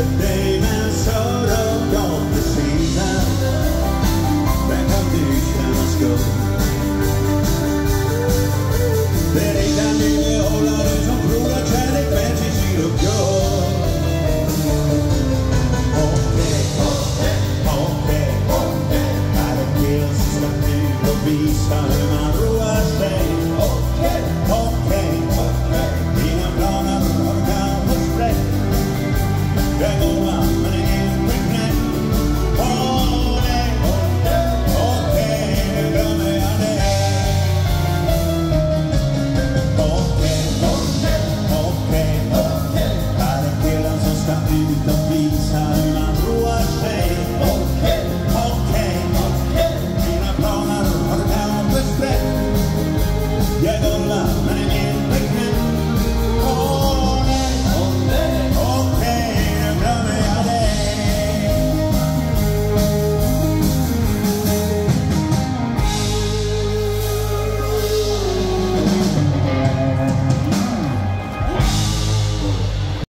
the name